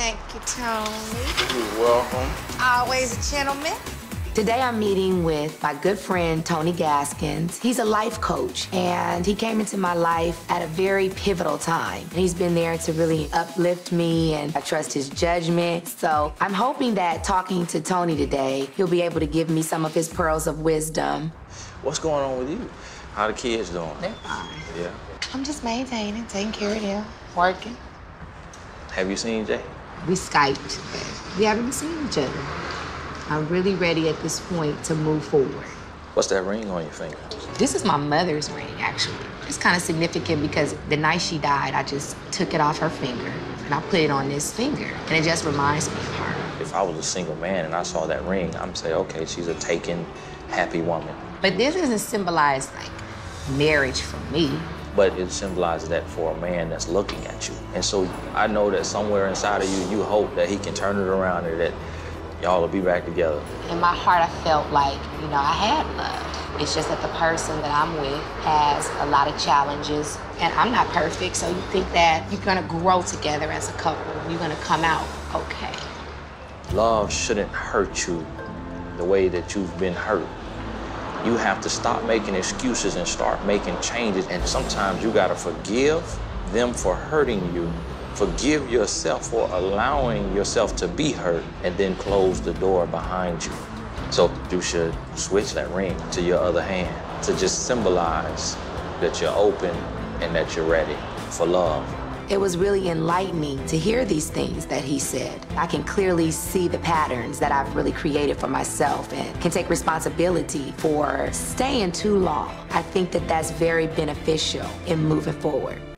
you, Tony. You're welcome. Always a gentleman. Today I'm meeting with my good friend Tony Gaskins. He's a life coach and he came into my life at a very pivotal time. He's been there to really uplift me and I trust his judgment. So I'm hoping that talking to Tony today, he'll be able to give me some of his pearls of wisdom. What's going on with you? How the kids doing? They're fine. Yeah. I'm just maintaining, taking care of them, working. Have you seen Jay? We Skyped, we haven't seen each other. I'm really ready at this point to move forward. What's that ring on your finger? This is my mother's ring, actually. It's kind of significant because the night she died, I just took it off her finger and I put it on this finger. And it just reminds me of her. If I was a single man and I saw that ring, I'm say, okay, she's a taken, happy woman. But this isn't symbolized like marriage for me. But it symbolizes that for a man that's looking at you. And so I know that somewhere inside of you, you hope that he can turn it around and that y'all will be back together. In my heart, I felt like, you know, I had love. It's just that the person that I'm with has a lot of challenges, and I'm not perfect, so you think that you're gonna grow together as a couple, you're gonna come out okay. Love shouldn't hurt you the way that you've been hurt. You have to stop making excuses and start making changes. And sometimes you gotta forgive them for hurting you. Forgive yourself for allowing yourself to be hurt and then close the door behind you. So you should switch that ring to your other hand to just symbolize that you're open and that you're ready for love. It was really enlightening to hear these things that he said. I can clearly see the patterns that I've really created for myself and can take responsibility for staying too long. I think that that's very beneficial in moving forward.